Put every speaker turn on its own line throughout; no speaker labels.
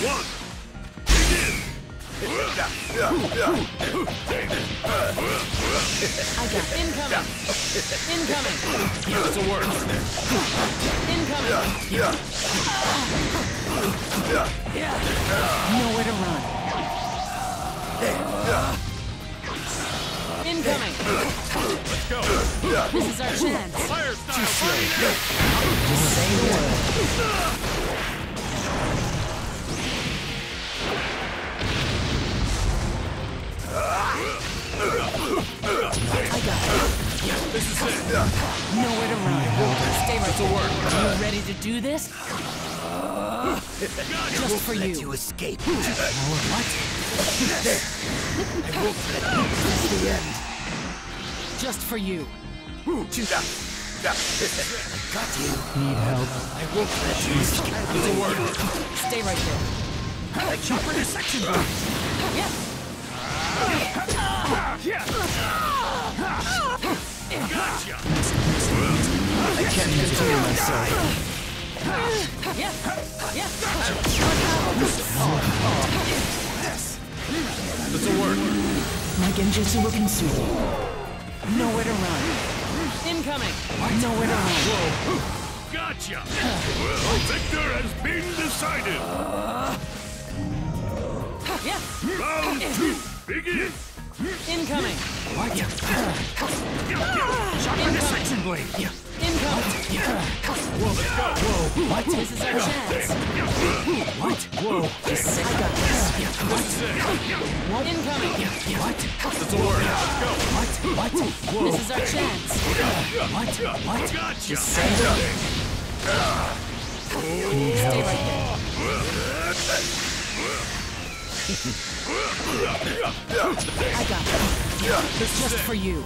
One. Begin.
I got. Incoming. Incoming.
This'll work.
Incoming. Nowhere to run. Incoming.
Let's go.
This is our chance.
Fire style.
Just say
This is it.
Nowhere to run. Stay right
This'll work.
there. You ready to do this? Just for you.
You escape.
What? There. It's the end. Just for you.
Got you.
Need help?
I won't let you escape.
This'll work.
Stay right there.
Like chopper to section bar.
Yeah.
Can't contain myself.
Yeah. Yeah.
This'll work.
My genjutsu will consume you. Nowhere to run. Incoming. Nowhere to run.
Gotcha. The victor has been decided.
Yeah.
Round two. Begin.
Incoming.
Chopper to section blade.
Incoming.
Well, let's go.
What? This is our chance.
What? Whoa.
I got this.
This is it.
Incoming.
What?
This'll work. Let's go.
What? What? Whoa.
This is our chance.
What? What?
Gotcha.
Stay right there. I got it. It's just for you.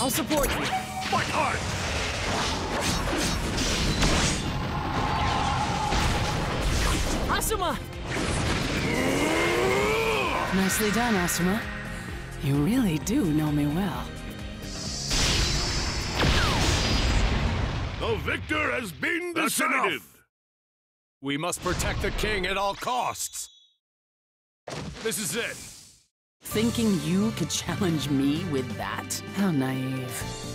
I'll support you.
Fight hard.
Asuma! Nicely done, Asuma. You really do know me well.
The victor has been
That's
decided.
enough. We must protect the king at all costs. This is it.
Thinking you could challenge me with that? How naive.